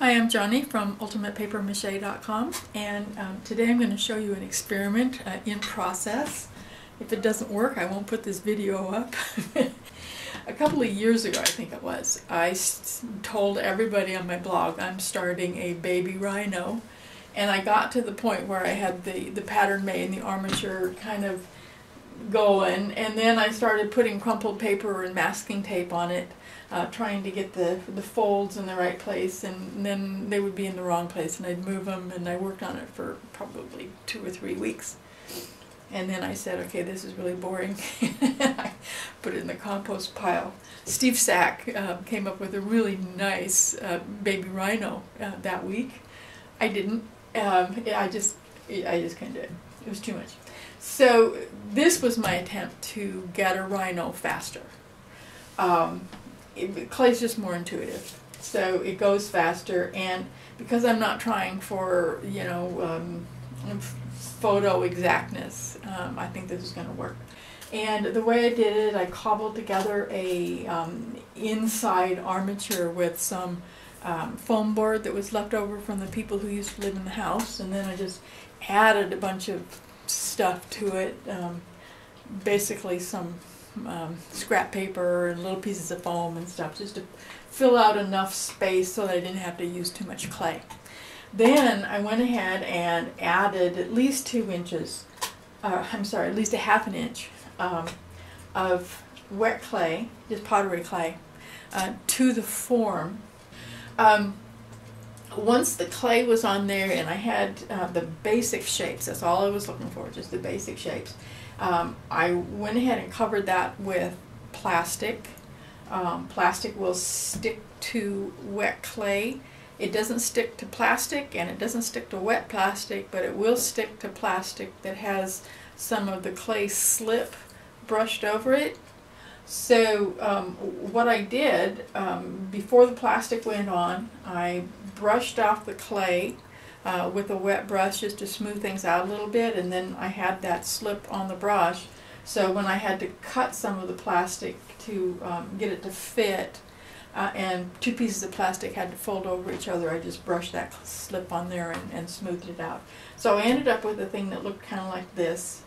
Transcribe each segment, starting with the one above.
Hi, I'm Jonni from UltimatePaperMache.com and um, today I'm going to show you an experiment uh, in process. If it doesn't work, I won't put this video up. a couple of years ago, I think it was, I told everybody on my blog I'm starting a baby rhino and I got to the point where I had the, the pattern made and the armature kind of going and then I started putting crumpled paper and masking tape on it uh, trying to get the, the folds in the right place and then they would be in the wrong place and I'd move them and I worked on it for probably two or three weeks. And then I said, okay, this is really boring. I put it in the compost pile. Steve Sack uh, came up with a really nice uh, baby rhino uh, that week. I didn't. Um, I just, I just do it. It was too much. So this was my attempt to get a rhino faster. Um, it, clay's just more intuitive. So it goes faster, and because I'm not trying for, you know, um, photo exactness, um, I think this is going to work. And the way I did it, I cobbled together a um, inside armature with some um, foam board that was left over from the people who used to live in the house, and then I just added a bunch of stuff to it, um, basically some um, scrap paper and little pieces of foam and stuff just to fill out enough space so that I didn't have to use too much clay. Then I went ahead and added at least two inches, uh, I'm sorry, at least a half an inch um, of wet clay, just pottery clay, uh, to the form. Um, once the clay was on there and I had uh, the basic shapes, that's all I was looking for, just the basic shapes. Um, I went ahead and covered that with plastic. Um, plastic will stick to wet clay. It doesn't stick to plastic and it doesn't stick to wet plastic, but it will stick to plastic that has some of the clay slip brushed over it. So um, what I did, um, before the plastic went on, I brushed off the clay uh, with a wet brush just to smooth things out a little bit and then I had that slip on the brush so when I had to cut some of the plastic to um, get it to fit uh, and two pieces of plastic had to fold over each other I just brushed that slip on there and, and smoothed it out. So I ended up with a thing that looked kind of like this.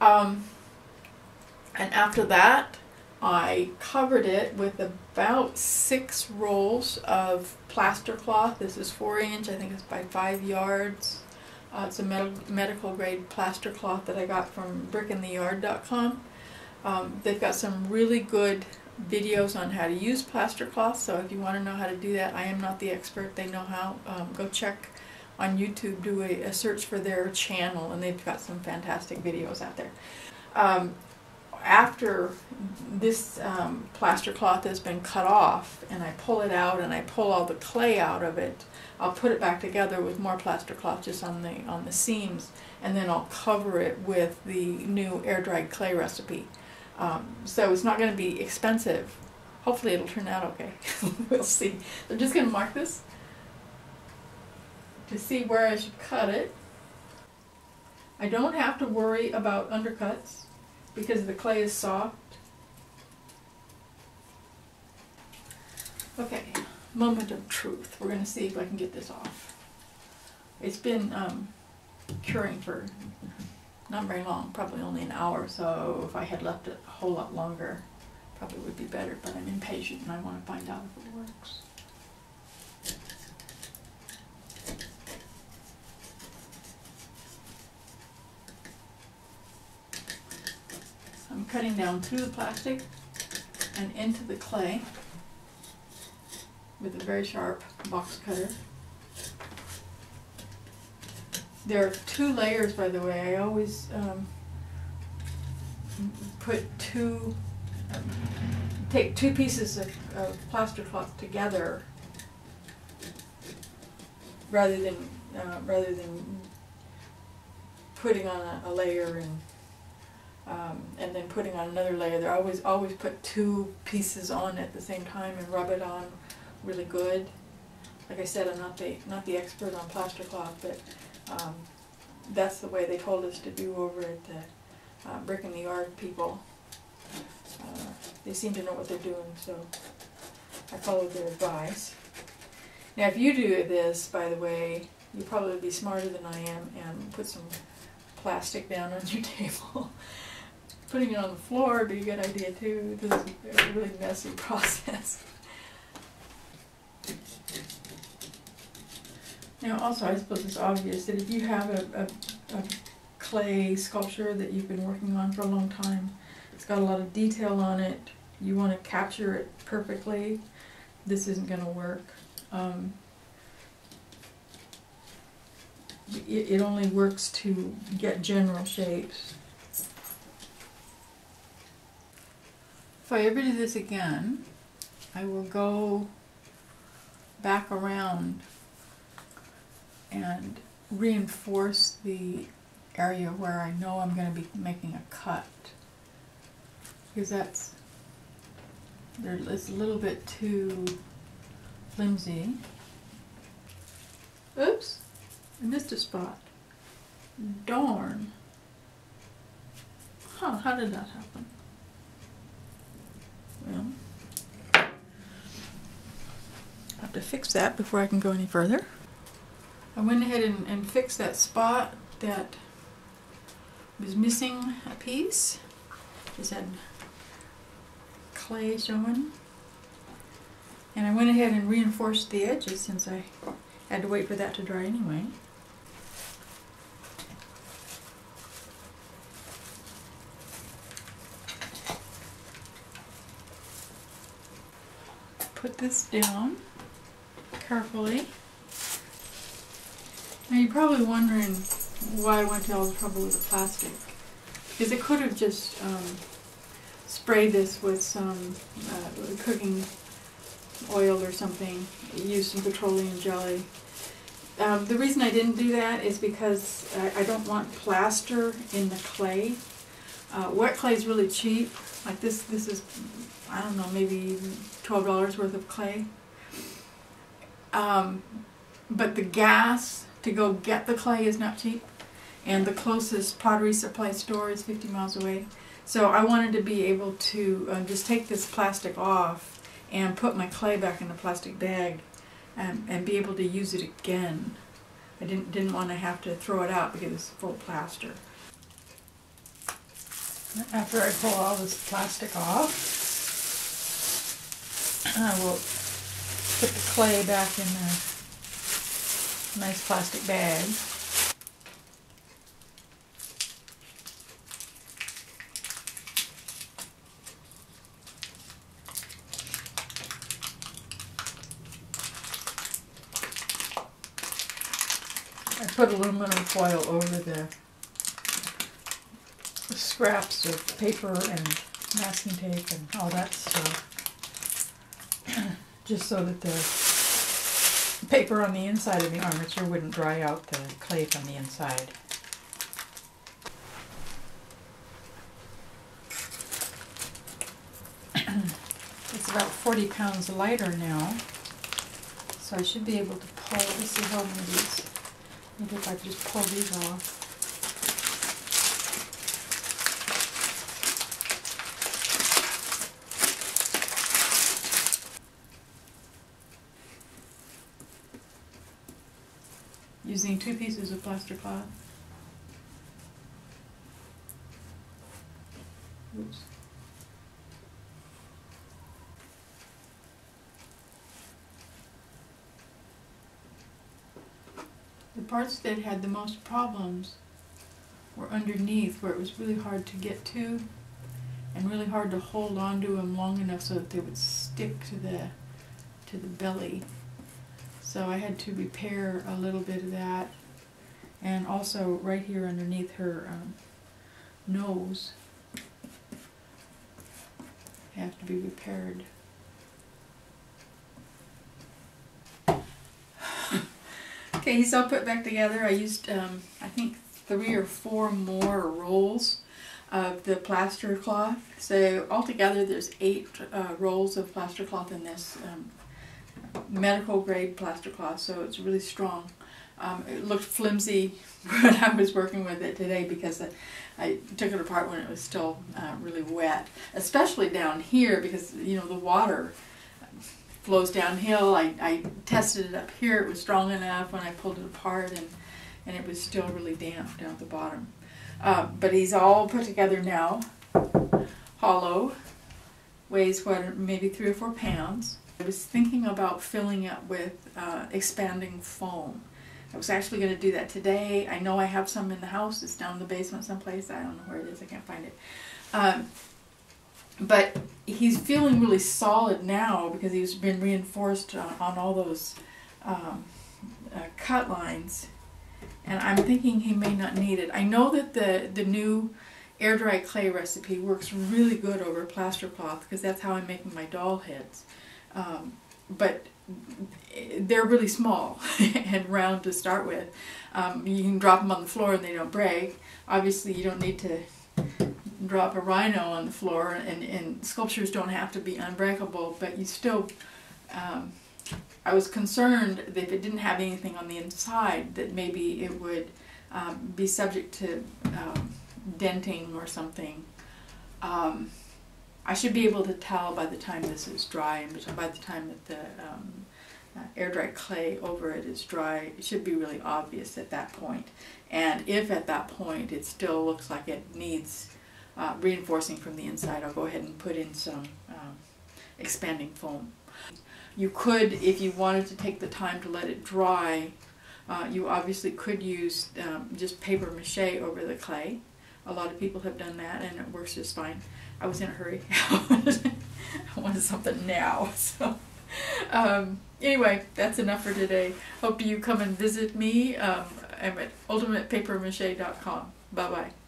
Um, and after that I covered it with about six rolls of plaster cloth. This is four inch, I think it's by five yards. Uh, it's a med medical grade plaster cloth that I got from brickintheyard.com. Um, they've got some really good videos on how to use plaster cloth, so if you want to know how to do that, I am not the expert, they know how. Um, go check on YouTube, do a, a, search for their channel, and they've got some fantastic videos out there. Um, after this um, plaster cloth has been cut off and I pull it out and I pull all the clay out of it, I'll put it back together with more plaster cloth just on the on the seams and then I'll cover it with the new air dried clay recipe. Um, so it's not going to be expensive. Hopefully it'll turn out okay. we'll see. I'm just going to mark this to see where I should cut it. I don't have to worry about undercuts because the clay is soft. Okay, moment of truth. We're going to see if I can get this off. It's been um, curing for not very long, probably only an hour, so if I had left it a whole lot longer, probably would be better, but I'm impatient and I want to find out if it works. I'm cutting down through the plastic and into the clay with a very sharp box cutter. There are two layers, by the way. I always um, put two, um, take two pieces of, of, plaster cloth together rather than uh, rather than putting on a, a layer and um, and then putting on another layer. They always always put two pieces on at the same time and rub it on really good. Like I said, I'm not the not the expert on plaster cloth, but um, that's the way they told us to do over at the uh, Brick in the Yard people. Uh, they seem to know what they're doing, so I followed their advice. Now if you do this, by the way, you probably be smarter than I am and put some plastic down on your table. Putting it on the floor would be a good idea too. This is a really messy process. Now also I suppose it's obvious that if you have a, a, a clay sculpture that you've been working on for a long time, it's got a lot of detail on it, you want to capture it perfectly, this isn't going to work. Um, it, it only works to get general shapes. If I ever do this again, I will go back around and reinforce the area where I know I'm going to be making a cut because that's it's a little bit too flimsy. Oops, I missed a spot. Darn. Huh, how did that happen? I have to fix that before I can go any further. I went ahead and, and fixed that spot that was missing a piece. Just had clay showing. And I went ahead and reinforced the edges since I had to wait for that to dry anyway. Put this down carefully. Now you're probably wondering why I went to all the trouble with the plastic. Because it could have just um, sprayed this with some uh, cooking oil or something, use some petroleum jelly. Um, the reason I didn't do that is because I, I don't want plaster in the clay. Uh, wet clay is really cheap. Like this, this is, I don't know, maybe $12 worth of clay. Um, but the gas to go get the clay is not cheap. And the closest pottery supply store is 50 miles away. So I wanted to be able to uh, just take this plastic off and put my clay back in the plastic bag and, and be able to use it again. I didn't, didn't want to have to throw it out because it's full of plaster. After I pull all this plastic off, I will put the clay back in the nice plastic bag. I put aluminum foil over the scraps of paper and masking tape and all that stuff. Just so that the paper on the inside of the armature wouldn't dry out the clay from the inside. it's about 40 pounds lighter now, so I should be able to pull, let's see how many of these Maybe if I just pull these off. Using two pieces of plaster cloth. Oops. The parts that had the most problems were underneath where it was really hard to get to and really hard to hold onto them long enough so that they would stick to the to the belly. So I had to repair a little bit of that and also right here underneath her um, nose have to be repaired. Okay, he's all put back together. I used, um, I think, three or four more rolls of the plaster cloth. So altogether there's eight uh, rolls of plaster cloth in this um, medical grade plaster cloth, so it's really strong. Um, it looked flimsy when I was working with it today because I, I took it apart when it was still uh, really wet, especially down here because, you know, the water flows downhill. I, I tested it up here. It was strong enough when I pulled it apart, and, and it was still really damp down at the bottom. Uh, but he's all put together now, hollow, weighs what, maybe three or four pounds. I was thinking about filling it with uh, expanding foam. I was actually going to do that today. I know I have some in the house. It's down in the basement someplace. I don't know where it is. I can't find it. Um, but he's feeling really solid now because he's been reinforced on, on all those um, uh, cut lines. And I'm thinking he may not need it. I know that the, the new air dry clay recipe works really good over plaster cloth because that's how I'm making my doll heads. Um, but they're really small and round to start with. Um, you can drop them on the floor and they don't break. Obviously, you don't need to drop a rhino on the floor, and, and sculptures don't have to be unbreakable, but you still. Um, I was concerned that if it didn't have anything on the inside, that maybe it would um, be subject to um, denting or something. I should be able to tell by the time this is dry and by the time that the um, uh, air dry clay over it is dry, it should be really obvious at that point. And if at that point it still looks like it needs uh, reinforcing from the inside, I'll go ahead and put in some um, expanding foam. You could, if you wanted to take the time to let it dry, uh, you obviously could use um, just paper mache over the clay. A lot of people have done that and it works just fine. I was in a hurry. I wanted something now. So um, anyway, that's enough for today. Hope you come and visit me. Um, I'm at ultimatepapermache.com. Bye-bye.